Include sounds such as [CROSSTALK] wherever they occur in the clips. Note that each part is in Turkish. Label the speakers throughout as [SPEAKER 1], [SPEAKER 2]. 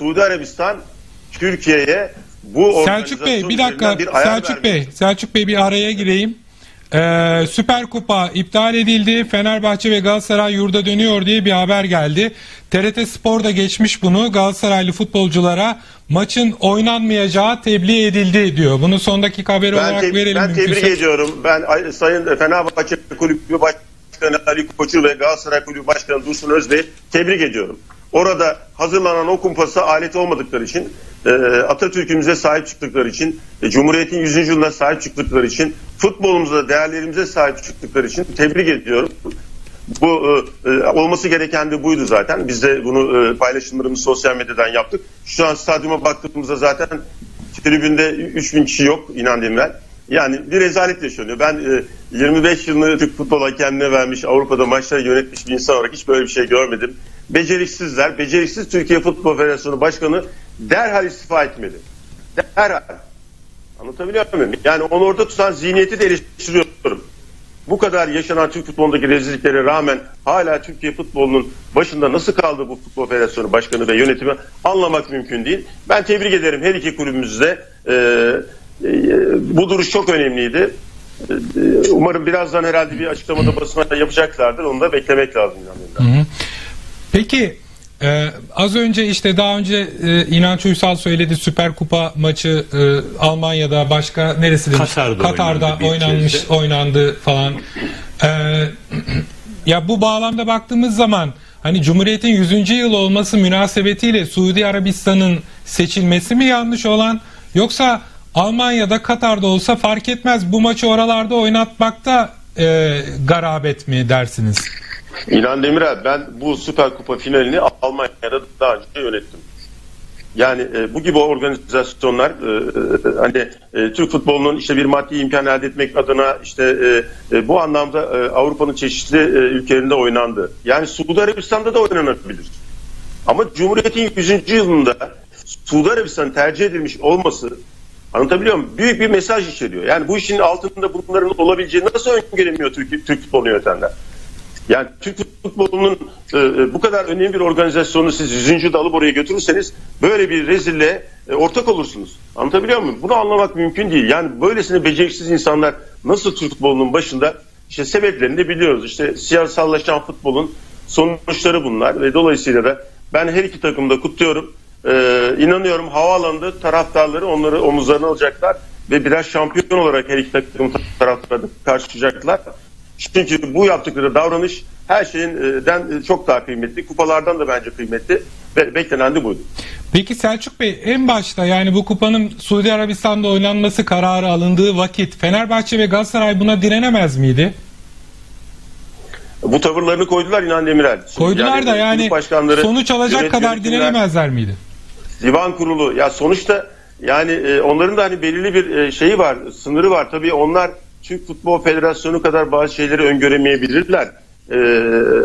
[SPEAKER 1] Suudi Arabistan Türkiye'ye bu
[SPEAKER 2] Selçuk Bey bir dakika
[SPEAKER 1] bir
[SPEAKER 2] Selçuk Bey Selçuk Bey bir araya gireyim. Ee, Süper Kupa iptal edildi. Fenerbahçe ve Galatasaray yurda dönüyor diye bir haber geldi. TRT Spor da geçmiş bunu. Galatasaraylı futbolculara maçın oynanmayacağı tebliğ edildi diyor. Bunu son dakika haberi
[SPEAKER 1] Ben,
[SPEAKER 2] olarak verelim.
[SPEAKER 1] ben tebrik
[SPEAKER 2] mümkünse.
[SPEAKER 1] ediyorum. Ben ay- Sayın Fenerbahçe Kulübü Başkanı Ali Koçu ve Galatasaray Kulübü Başkanı Dursun Özbey tebrik ediyorum. Orada hazırlanan o kumpasa alet olmadıkları için, e, Atatürk'ümüze sahip çıktıkları için, e, Cumhuriyet'in 100. yılına sahip çıktıkları için, futbolumuza, değerlerimize sahip çıktıkları için tebrik ediyorum. Bu e, olması gereken de buydu zaten. Biz de bunu e, paylaşımlarımızı sosyal medyadan yaptık. Şu an stadyuma baktığımızda zaten tribünde 3000 kişi yok inan Demirel. Yani bir rezalet yaşanıyor. Ben e, 25 yılını Türk futbol hakemliğine vermiş, Avrupa'da maçları yönetmiş bir insan olarak hiç böyle bir şey görmedim. Beceriksizler, beceriksiz Türkiye Futbol Federasyonu Başkanı derhal istifa etmeli. Derhal. Anlatabiliyor muyum? Yani onu orada tutan zihniyeti de eleştiriyorum. Bu kadar yaşanan Türk futbolundaki rezilliklere rağmen hala Türkiye futbolunun başında nasıl kaldı bu futbol federasyonu başkanı ve yönetimi anlamak mümkün değil. Ben tebrik ederim her iki kulübümüzde. Ee, e, bu duruş çok önemliydi. Ee, umarım birazdan herhalde bir açıklamada basına yapacaklardır. Onu da beklemek lazım. inanıyorum.
[SPEAKER 2] Peki e, az önce işte daha önce e, İnanç Uysal söyledi Süper Kupa maçı e, Almanya'da başka neresi demiş?
[SPEAKER 3] Katar'da
[SPEAKER 2] Katar'da
[SPEAKER 3] oynandı
[SPEAKER 2] oynanmış
[SPEAKER 3] kez de.
[SPEAKER 2] oynandı falan. E, ya bu bağlamda baktığımız zaman hani Cumhuriyet'in 100. yıl olması münasebetiyle Suudi Arabistan'ın seçilmesi mi yanlış olan yoksa Almanya'da Katar'da olsa fark etmez bu maçı oralarda oynatmakta e, garabet mi dersiniz?
[SPEAKER 1] İnan Demirel ben bu Süper Kupa finalini Almanya'da daha önce yönettim. Yani e, bu gibi organizasyonlar e, e, hani e, Türk futbolunun işte bir maddi imkan elde etmek adına işte e, e, bu anlamda e, Avrupa'nın çeşitli e, ülkelerinde oynandı. Yani Suudi Arabistan'da da oynanabilir. Ama Cumhuriyet'in 100. yılında Suudi Arabistan tercih edilmiş olması anlatabiliyor muyum? Büyük bir mesaj içeriyor. Yani bu işin altında bunların olabileceğini nasıl öngöremiyor Türk, Türk futbolu yönetenler? Yani Türk futbolunun e, e, bu kadar önemli bir organizasyonu siz 100. yılda alıp oraya götürürseniz böyle bir rezille e, ortak olursunuz. Anlatabiliyor muyum? Bunu anlamak mümkün değil. Yani böylesine beceriksiz insanlar nasıl Türk futbolunun başında işte sebeplerini de biliyoruz. İşte siyasallaşan futbolun sonuçları bunlar ve dolayısıyla da ben her iki takımı da kutluyorum. E, inanıyorum havaalanında taraftarları onları omuzlarına alacaklar ve biraz şampiyon olarak her iki takım taraftarı karşılayacaklar. Çünkü bu yaptıkları davranış her şeyden çok daha kıymetli. Kupalardan da bence kıymetli ve beklenen de buydu.
[SPEAKER 2] Peki Selçuk Bey en başta yani bu kupanın Suudi Arabistan'da oynanması kararı alındığı vakit Fenerbahçe ve Galatasaray buna direnemez miydi?
[SPEAKER 1] Bu tavırlarını koydular İnan Demirel.
[SPEAKER 2] Koydular da yani
[SPEAKER 1] başkanları,
[SPEAKER 2] sonuç alacak kadar direnemezler miydi?
[SPEAKER 1] Divan kurulu ya sonuçta yani e, onların da hani belirli bir e, şeyi var, sınırı var. Tabii onlar Türk Futbol Federasyonu kadar bazı şeyleri öngöremeyebilirler. E,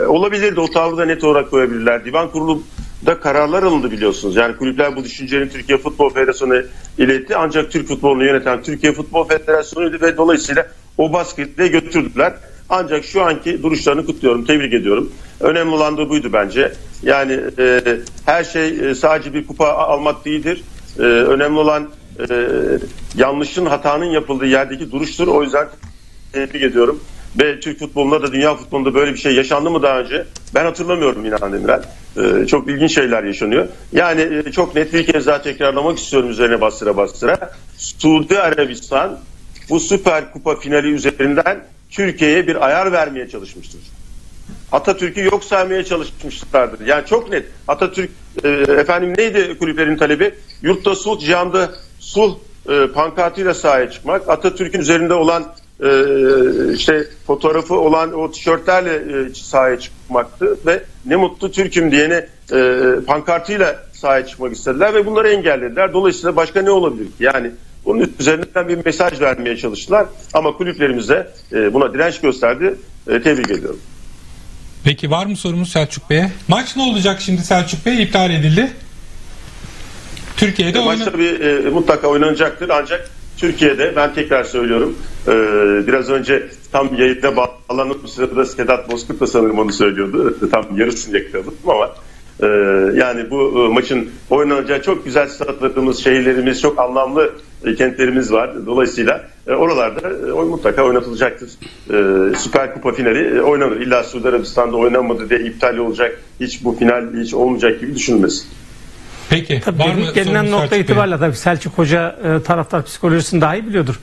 [SPEAKER 1] olabilir de o tavrı da net olarak koyabilirler. Divan kurulu da kararlar alındı biliyorsunuz. Yani kulüpler bu düşüncelerini Türkiye Futbol Federasyonu iletti. Ancak Türk futbolunu yöneten Türkiye Futbol Federasyonu'ydu ve dolayısıyla o baskıyla götürdüler. Ancak şu anki duruşlarını kutluyorum, tebrik ediyorum. Önemli olan da buydu bence. Yani e, her şey e, sadece bir kupa almak değildir. E, önemli olan e, yanlışın, hatanın yapıldığı yerdeki duruştur. O yüzden tebrik ediyorum. Ve Türk futbolunda da dünya futbolunda böyle bir şey yaşandı mı daha önce? Ben hatırlamıyorum İnan Demirel. Ee, çok ilginç şeyler yaşanıyor. Yani e, çok net bir kez daha tekrarlamak istiyorum üzerine bastıra bastıra. Suudi Arabistan bu Süper Kupa finali üzerinden Türkiye'ye bir ayar vermeye çalışmıştır. Atatürk'ü yok saymaya çalışmışlardır. Yani çok net. Atatürk e, efendim neydi kulüplerin talebi? Yurtta sulh, cihanda sulh e, pankartıyla sahaya çıkmak. Atatürk'ün üzerinde olan e, işte fotoğrafı olan o tişörtlerle e, sahaya çıkmaktı ve ne mutlu Türk'üm diyene e, pankartıyla sahaya çıkmak istediler ve bunları engellediler. Dolayısıyla başka ne olabilir ki? Yani bunun üzerinden bir mesaj vermeye çalıştılar ama kulüplerimiz de e, buna direnç gösterdi. E, tebrik ediyorum.
[SPEAKER 2] Peki var mı sorumuz Selçuk Bey'e? Maç ne olacak şimdi Selçuk Bey? İptal edildi. Türkiye'de
[SPEAKER 1] E, maç tabii e, mutlaka oynanacaktır ancak Türkiye'de ben tekrar söylüyorum e, biraz önce tam yayında bağlanıp sırada Sedat Bozkurt da sanırım onu söylüyordu. Tam yarısını yakaladım ama E, yani bu e, maçın oynanacağı çok güzel statlarımız, şehirlerimiz, çok anlamlı e, kentlerimiz var. Dolayısıyla e, oralarda e, mutlaka oynatılacaktır. E, Süper Kupa finali e, oynanır. İlla Suudi Arabistan'da oynanmadı diye iptal olacak. Hiç bu final hiç olmayacak gibi düşünülmesin.
[SPEAKER 2] Peki.
[SPEAKER 3] Tabii
[SPEAKER 2] var mı
[SPEAKER 3] gelin- gelinen nokta
[SPEAKER 2] Selçuk
[SPEAKER 3] itibariyle tabii Selçuk Hoca e, taraftar psikolojisini daha iyi biliyordur.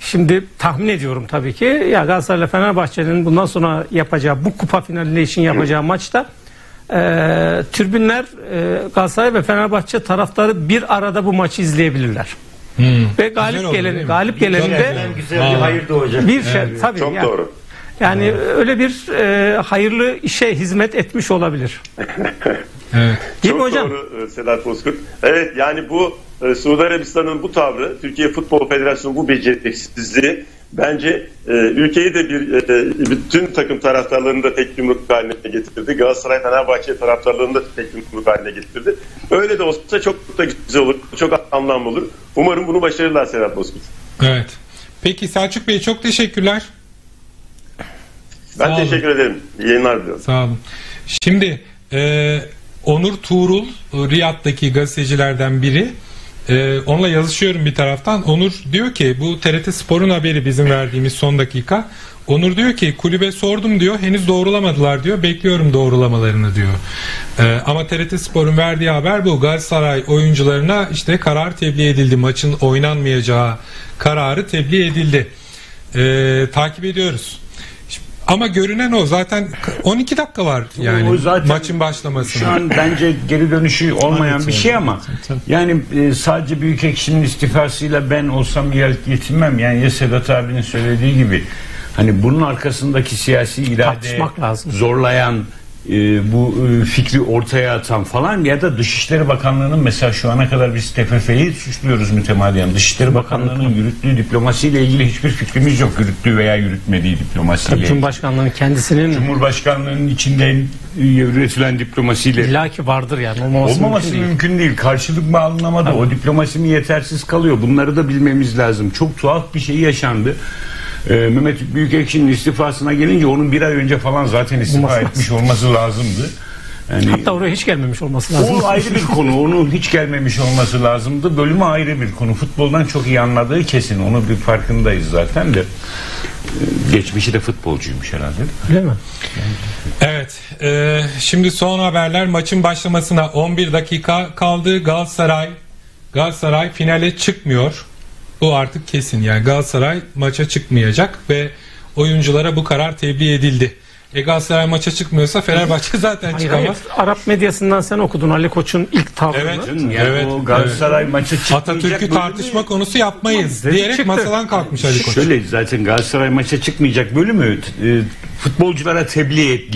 [SPEAKER 3] Şimdi tahmin ediyorum tabii ki ya Galatasaray ile Fenerbahçe'nin bundan sonra yapacağı bu kupa finali için yapacağı maçta e, tribünler e, Galatasaray ve Fenerbahçe taraftarı bir arada bu maçı izleyebilirler.
[SPEAKER 2] Hmm.
[SPEAKER 3] Ve
[SPEAKER 2] Güzel
[SPEAKER 3] galip geleni
[SPEAKER 2] mi?
[SPEAKER 3] galip
[SPEAKER 2] Güzel
[SPEAKER 3] geleni de
[SPEAKER 4] güzel bir hayır doğacak.
[SPEAKER 3] bir şey tabii
[SPEAKER 1] Çok
[SPEAKER 3] yani,
[SPEAKER 1] doğru.
[SPEAKER 3] Yani öyle bir e, hayırlı işe hizmet etmiş olabilir. [LAUGHS]
[SPEAKER 2] Evet.
[SPEAKER 3] Değil mi
[SPEAKER 1] Çok
[SPEAKER 3] hocam?
[SPEAKER 1] doğru e, Sedat Bozkurt. Evet yani bu e, Suudi Arabistan'ın bu tavrı, Türkiye Futbol Federasyonu bu beceriksizliği bence e, ülkeyi de bir e, bütün takım taraftarlarını da tek yumruk haline getirdi. Galatasaray Fenerbahçe taraftarlarını da tek yumruk haline getirdi. Öyle de olsa çok da güzel olur, çok anlamlı olur. Umarım bunu başarırlar Sedat Bozkurt.
[SPEAKER 2] Evet. Peki Selçuk Bey çok teşekkürler.
[SPEAKER 1] Ben
[SPEAKER 2] Sağ olun.
[SPEAKER 1] teşekkür ederim. İyi yayınlar diliyorum.
[SPEAKER 2] Sağ olun. Şimdi e, Onur Tuğrul Riyad'daki gazetecilerden biri. E, onunla yazışıyorum bir taraftan. Onur diyor ki bu TRT Spor'un haberi bizim verdiğimiz son dakika. Onur diyor ki kulübe sordum diyor henüz doğrulamadılar diyor bekliyorum doğrulamalarını diyor. E, ama TRT Spor'un verdiği haber bu Galatasaray oyuncularına işte karar tebliğ edildi maçın oynanmayacağı kararı tebliğ edildi. E, takip ediyoruz. Ama görünen o zaten 12 dakika var yani
[SPEAKER 4] O zaten
[SPEAKER 2] maçın başlamasına.
[SPEAKER 4] Şu an bence geri dönüşü olmayan bir şey ama yani e, sadece büyük ekşinin istifasıyla ben olsam yetinmem. Yani ya Sedat abinin söylediği gibi hani bunun arkasındaki siyasi irade zorlayan e, bu e, fikri ortaya atan falan ya da Dışişleri Bakanlığı'nın mesela şu ana kadar biz TFF'yi suçluyoruz mütemadiyen. Dışişleri Bakanlığı'nın yürüttüğü diplomasiyle ilgili hiçbir fikrimiz yok. Yürüttüğü veya yürütmediği diplomasiyle.
[SPEAKER 3] Cumhurbaşkanlığının kendisinin
[SPEAKER 4] Cumhurbaşkanlığının içinde üretilen diplomasiyle
[SPEAKER 3] illaki vardır yani. Olmaması,
[SPEAKER 4] olmaması
[SPEAKER 3] mümkün değil.
[SPEAKER 4] mümkün değil. Karşılık mı anlamadı. O diplomasi mi yetersiz kalıyor. Bunları da bilmemiz lazım. Çok tuhaf bir şey yaşandı. Ee, Mehmet Büyükekşi'nin istifasına gelince onun bir ay önce falan zaten istifa
[SPEAKER 3] Olması
[SPEAKER 4] etmiş olması lazımdı. Yani
[SPEAKER 3] Hatta oraya hiç gelmemiş olması lazım.
[SPEAKER 4] o ayrı bir konu. Onun hiç gelmemiş olması lazımdı. Bölümü ayrı bir konu. Futboldan çok iyi anladığı kesin. Onu bir farkındayız zaten de. Ee, Geçmişi de futbolcuymuş herhalde.
[SPEAKER 3] Öyle mi?
[SPEAKER 2] Evet. e, şimdi son haberler maçın başlamasına 11 dakika kaldı. Galatasaray Galatasaray finale çıkmıyor. Bu artık kesin. Yani Galatasaray maça çıkmayacak ve oyunculara bu karar tebliğ edildi. E Galatasaray maça çıkmıyorsa Fenerbahçe zaten
[SPEAKER 3] Hayır, hayır.
[SPEAKER 2] çıkamaz.
[SPEAKER 3] Arap medyasından sen okudun Ali Koç'un ilk tavrını.
[SPEAKER 2] Evet.
[SPEAKER 4] Yani
[SPEAKER 2] Evet,
[SPEAKER 4] o Galatasaray maçı çıkmayacak.
[SPEAKER 2] Atatürk'ü tartışma konusu yapmayız
[SPEAKER 3] Dedi,
[SPEAKER 2] diyerek
[SPEAKER 3] çıktı.
[SPEAKER 2] masadan kalkmış Ali Koç.
[SPEAKER 4] Şöyle zaten Galatasaray maça çıkmayacak bölümü e, futbolculara tebliğ etti.